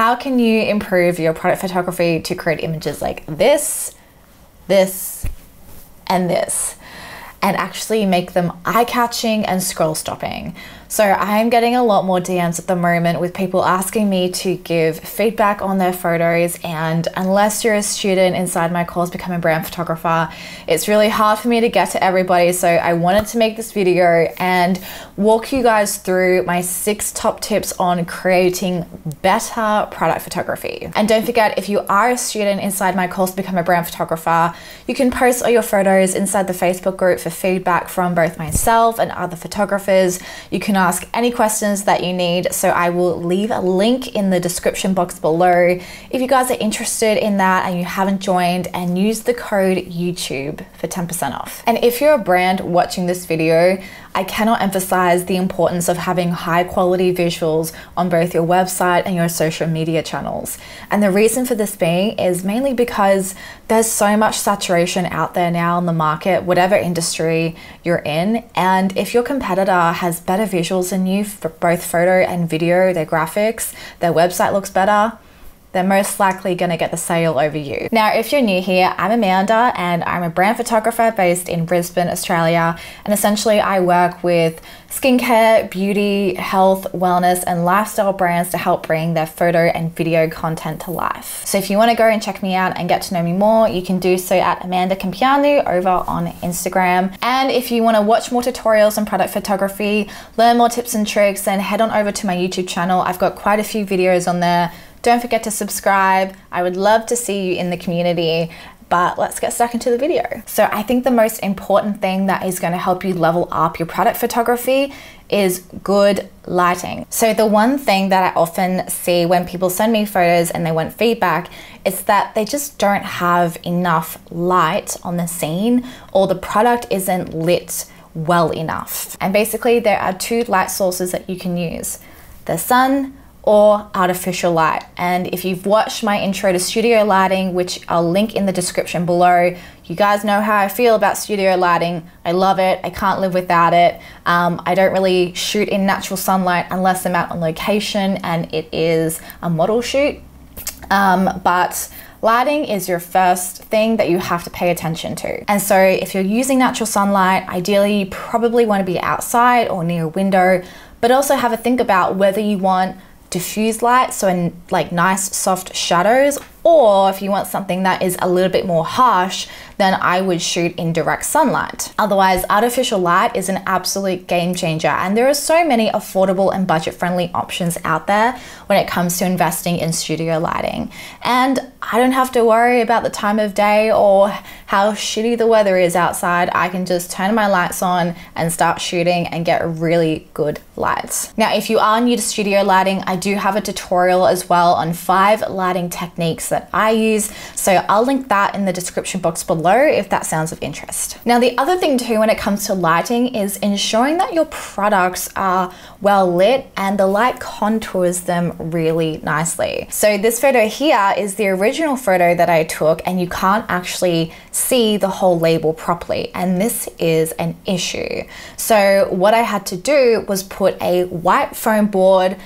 how can you improve your product photography to create images like this, this, and this? and actually make them eye catching and scroll stopping. So I'm getting a lot more DMs at the moment with people asking me to give feedback on their photos. And unless you're a student inside my course, Become a Brand Photographer, it's really hard for me to get to everybody. So I wanted to make this video and walk you guys through my six top tips on creating better product photography. And don't forget, if you are a student inside my course, Become a Brand Photographer, you can post all your photos inside the Facebook group for feedback from both myself and other photographers. You can ask any questions that you need. So I will leave a link in the description box below if you guys are interested in that and you haven't joined and use the code YouTube for 10% off. And if you're a brand watching this video, I cannot emphasize the importance of having high quality visuals on both your website and your social media channels. And the reason for this being is mainly because there's so much saturation out there now in the market, whatever industry you're in. And if your competitor has better visuals than you for both photo and video, their graphics, their website looks better, they're most likely going to get the sale over you. Now, if you're new here, I'm Amanda and I'm a brand photographer based in Brisbane, Australia. And essentially, I work with skincare, beauty, health, wellness, and lifestyle brands to help bring their photo and video content to life. So, if you want to go and check me out and get to know me more, you can do so at Amanda Campeanu over on Instagram. And if you want to watch more tutorials on product photography, learn more tips and tricks, then head on over to my YouTube channel. I've got quite a few videos on there don't forget to subscribe. I would love to see you in the community but let's get stuck into the video. So I think the most important thing that is going to help you level up your product photography is good lighting. So the one thing that I often see when people send me photos and they want feedback is that they just don't have enough light on the scene or the product isn't lit well enough. And basically there are two light sources that you can use. The sun or artificial light. And if you've watched my intro to studio lighting, which I'll link in the description below, you guys know how I feel about studio lighting. I love it. I can't live without it. Um, I don't really shoot in natural sunlight unless I'm out on location and it is a model shoot. Um, but lighting is your first thing that you have to pay attention to. And so if you're using natural sunlight, ideally you probably want to be outside or near a window, but also have a think about whether you want diffuse light, so in like nice soft shadows, or if you want something that is a little bit more harsh, then I would shoot in direct sunlight. Otherwise, artificial light is an absolute game changer, and there are so many affordable and budget friendly options out there when it comes to investing in studio lighting. And I don't have to worry about the time of day or how shitty the weather is outside. I can just turn my lights on and start shooting and get really good lights. Now, if you are new to studio lighting, I do have a tutorial as well on five lighting techniques that I use. So I'll link that in the description box below if that sounds of interest. Now, the other thing too when it comes to lighting is ensuring that your products are well lit and the light contours them really nicely. So this photo here is the original photo that I took and you can't actually see the whole label properly. And this is an issue. So what I had to do was put a white foam board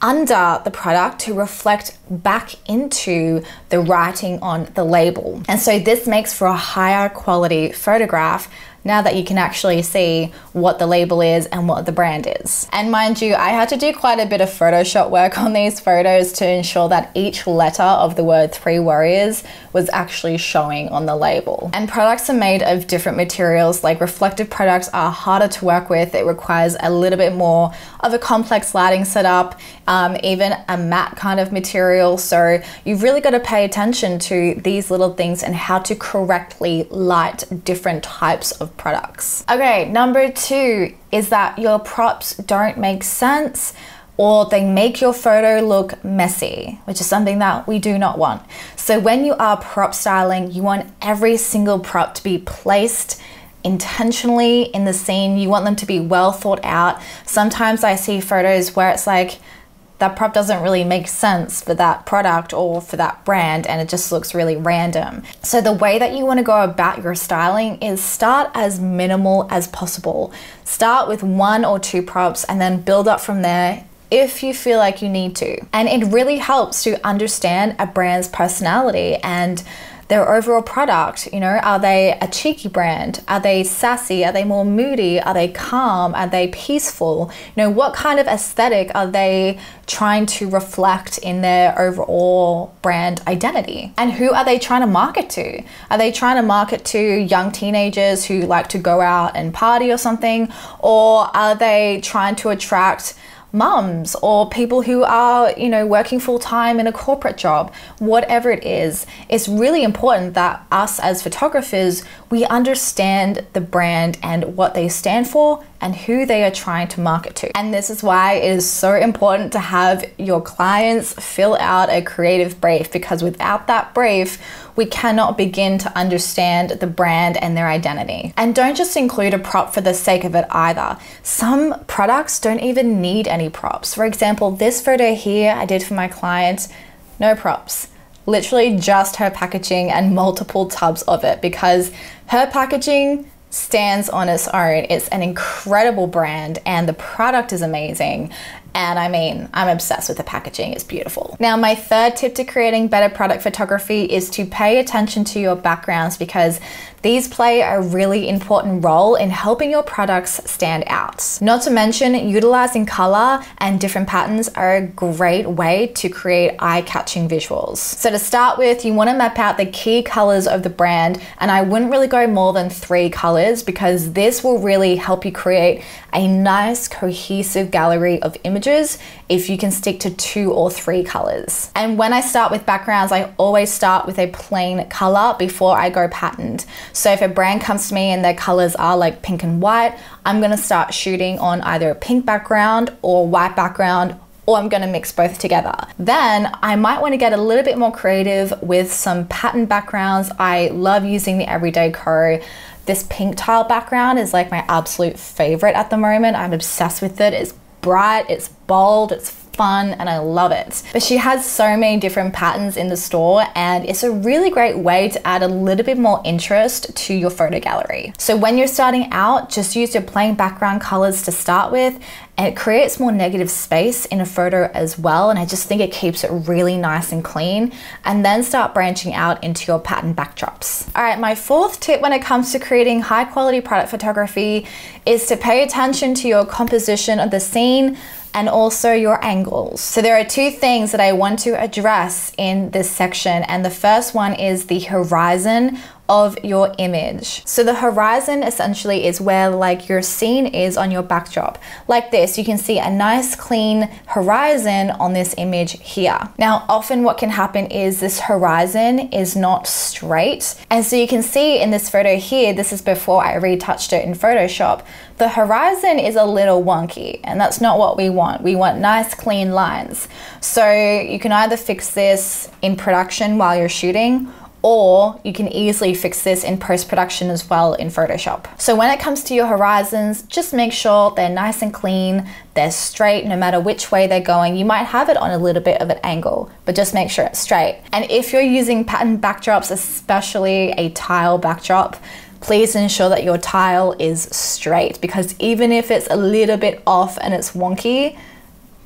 under the product to reflect back into the writing on the label. And so this makes for a higher quality photograph now that you can actually see what the label is and what the brand is. And mind you, I had to do quite a bit of Photoshop work on these photos to ensure that each letter of the word Three Warriors was actually showing on the label. And products are made of different materials, like reflective products are harder to work with. It requires a little bit more of a complex lighting setup, um, even a matte kind of material. So you've really got to pay attention to these little things and how to correctly light different types of products. Okay, number two is that your props don't make sense or they make your photo look messy, which is something that we do not want. So when you are prop styling, you want every single prop to be placed intentionally in the scene. You want them to be well thought out. Sometimes I see photos where it's like, that prop doesn't really make sense for that product or for that brand and it just looks really random. So the way that you want to go about your styling is start as minimal as possible. Start with one or two props and then build up from there if you feel like you need to. And it really helps to understand a brand's personality and their overall product. You know, are they a cheeky brand? Are they sassy? Are they more moody? Are they calm? Are they peaceful? You know, what kind of aesthetic are they trying to reflect in their overall brand identity? And who are they trying to market to? Are they trying to market to young teenagers who like to go out and party or something? Or are they trying to attract mums or people who are, you know, working full time in a corporate job, whatever it is, it's really important that us as photographers, we understand the brand and what they stand for and who they are trying to market to. And this is why it is so important to have your clients fill out a creative brief because without that brief, we cannot begin to understand the brand and their identity. And don't just include a prop for the sake of it either. Some products don't even need any props. For example, this photo here I did for my client, no props. Literally just her packaging and multiple tubs of it because her packaging stands on its own. It's an incredible brand and the product is amazing. And I mean, I'm obsessed with the packaging, it's beautiful. Now, my third tip to creating better product photography is to pay attention to your backgrounds because these play a really important role in helping your products stand out. Not to mention, utilizing color and different patterns are a great way to create eye-catching visuals. So to start with, you wanna map out the key colors of the brand, and I wouldn't really go more than three colors because this will really help you create a nice cohesive gallery of images if you can stick to two or three colors. And when I start with backgrounds, I always start with a plain color before I go patterned. So if a brand comes to me and their colors are like pink and white, I'm gonna start shooting on either a pink background or white background or I'm gonna mix both together. Then I might wanna get a little bit more creative with some pattern backgrounds. I love using the Everyday Co. This pink tile background is like my absolute favorite at the moment. I'm obsessed with it. It's bright, it's bold, it's fun and I love it. But she has so many different patterns in the store and it's a really great way to add a little bit more interest to your photo gallery. So when you're starting out, just use your plain background colors to start with and it creates more negative space in a photo as well. And I just think it keeps it really nice and clean. And then start branching out into your pattern backdrops. All right, my fourth tip when it comes to creating high quality product photography is to pay attention to your composition of the scene and also your angles. So there are two things that I want to address in this section. And the first one is the horizon of your image. So the horizon essentially is where like your scene is on your backdrop. Like this, you can see a nice clean horizon on this image here. Now, often what can happen is this horizon is not straight. And so you can see in this photo here, this is before I retouched it in Photoshop, the horizon is a little wonky and that's not what we want. We want nice clean lines. So you can either fix this in production while you're shooting or you can easily fix this in post-production as well in Photoshop. So when it comes to your horizons, just make sure they're nice and clean, they're straight no matter which way they're going. You might have it on a little bit of an angle, but just make sure it's straight. And if you're using pattern backdrops, especially a tile backdrop, please ensure that your tile is straight because even if it's a little bit off and it's wonky,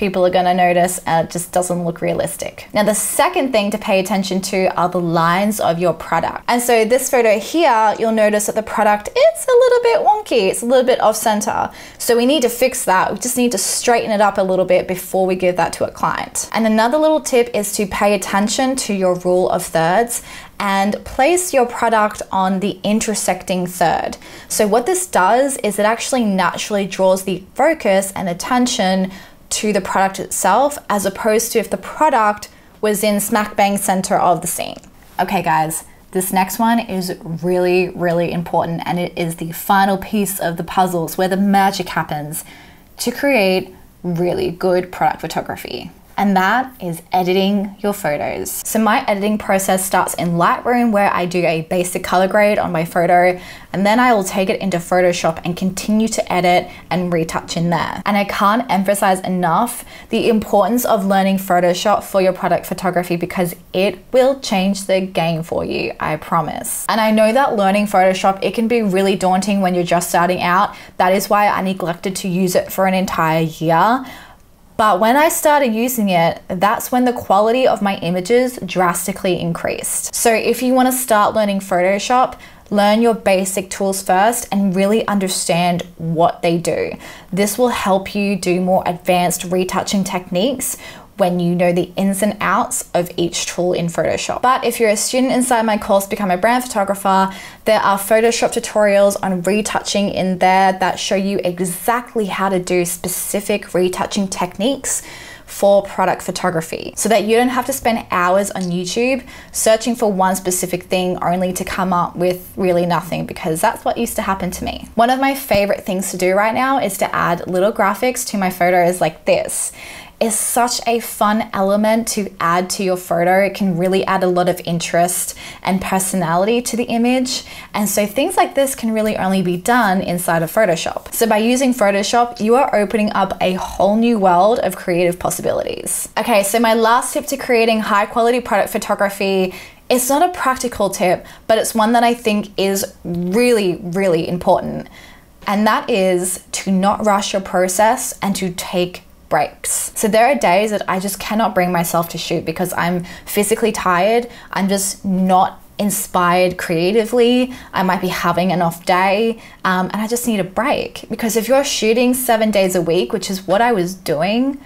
people are going to notice and it just doesn't look realistic. Now, the second thing to pay attention to are the lines of your product. And so this photo here, you'll notice that the product, it's a little bit wonky. It's a little bit off center. So we need to fix that. We just need to straighten it up a little bit before we give that to a client. And another little tip is to pay attention to your rule of thirds and place your product on the intersecting third. So what this does is it actually naturally draws the focus and attention to the product itself as opposed to if the product was in smack bang center of the scene. Okay, guys, this next one is really, really important and it is the final piece of the puzzles where the magic happens to create really good product photography and that is editing your photos. So my editing process starts in Lightroom where I do a basic color grade on my photo and then I will take it into Photoshop and continue to edit and retouch in there. And I can't emphasize enough the importance of learning Photoshop for your product photography because it will change the game for you, I promise. And I know that learning Photoshop, it can be really daunting when you're just starting out. That is why I neglected to use it for an entire year But when I started using it, that's when the quality of my images drastically increased. So if you want to start learning Photoshop, learn your basic tools first and really understand what they do. This will help you do more advanced retouching techniques when you know the ins and outs of each tool in Photoshop. But if you're a student inside my course, Become a Brand Photographer, there are Photoshop tutorials on retouching in there that show you exactly how to do specific retouching techniques for product photography so that you don't have to spend hours on YouTube searching for one specific thing only to come up with really nothing because that's what used to happen to me. One of my favorite things to do right now is to add little graphics to my photos like this is such a fun element to add to your photo. It can really add a lot of interest and personality to the image. And so things like this can really only be done inside of Photoshop. So by using Photoshop, you are opening up a whole new world of creative possibilities. Okay, so my last tip to creating high quality product photography it's not a practical tip, but it's one that I think is really, really important. And that is to not rush your process and to take breaks. So there are days that I just cannot bring myself to shoot because I'm physically tired. I'm just not inspired creatively. I might be having an off day um, and I just need a break. Because if you're shooting seven days a week, which is what I was doing,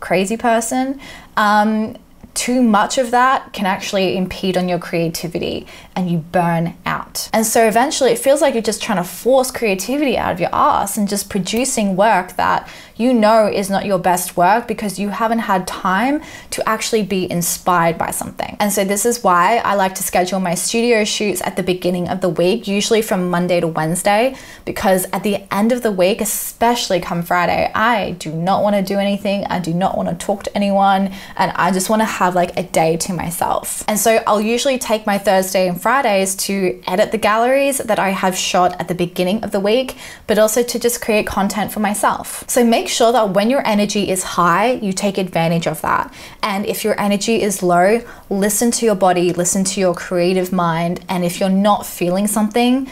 crazy person, um, too much of that can actually impede on your creativity and you burn out. And so eventually it feels like you're just trying to force creativity out of your ass and just producing work that you know is not your best work because you haven't had time to actually be inspired by something. And so this is why I like to schedule my studio shoots at the beginning of the week, usually from Monday to Wednesday, because at the end of the week, especially come Friday, I do not want to do anything. I do not want to talk to anyone. And I just want to have like a day to myself. And so I'll usually take my Thursday and Fridays to edit the galleries that I have shot at the beginning of the week, but also to just create content for myself. So make sure that when your energy is high, you take advantage of that. And if your energy is low, listen to your body, listen to your creative mind. And if you're not feeling something,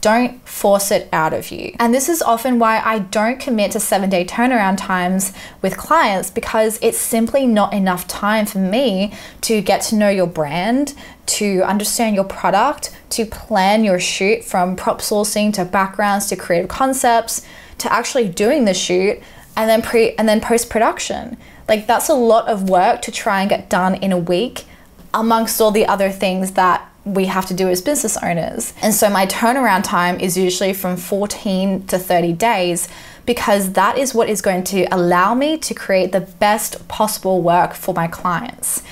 don't force it out of you. And this is often why I don't commit to seven day turnaround times with clients because it's simply not enough time for me to get to know your brand, to understand your product, to plan your shoot from prop sourcing to backgrounds to creative concepts to actually doing the shoot and then pre and then post production. Like that's a lot of work to try and get done in a week amongst all the other things that we have to do as business owners. And so my turnaround time is usually from 14 to 30 days because that is what is going to allow me to create the best possible work for my clients.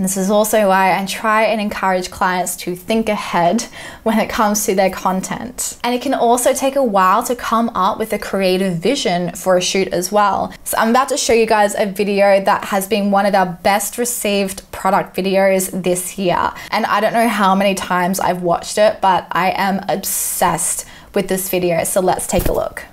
And this is also why I try and encourage clients to think ahead when it comes to their content. And it can also take a while to come up with a creative vision for a shoot as well. So I'm about to show you guys a video that has been one of our best received product videos this year. And I don't know how many times I've watched it, but I am obsessed with this video. So let's take a look.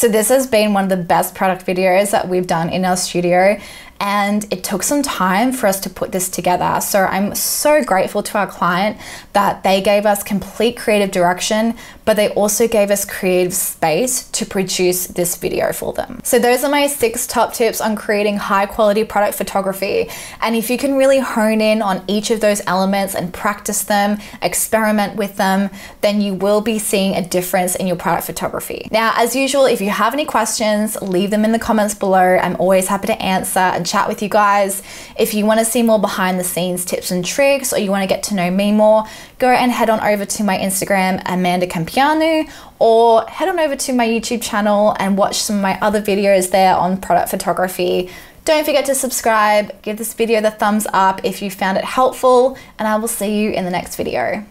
So this has been one of the best product videos that we've done in our studio and it took some time for us to put this together. So I'm so grateful to our client that they gave us complete creative direction, but they also gave us creative space to produce this video for them. So those are my six top tips on creating high quality product photography. And if you can really hone in on each of those elements and practice them, experiment with them, then you will be seeing a difference in your product photography. Now, as usual, if you have any questions, leave them in the comments below. I'm always happy to answer and chat with you guys. If you want to see more behind the scenes tips and tricks, or you want to get to know me more, go and head on over to my Instagram, Amanda Campeanu, or head on over to my YouTube channel and watch some of my other videos there on product photography. Don't forget to subscribe, give this video the thumbs up if you found it helpful, and I will see you in the next video.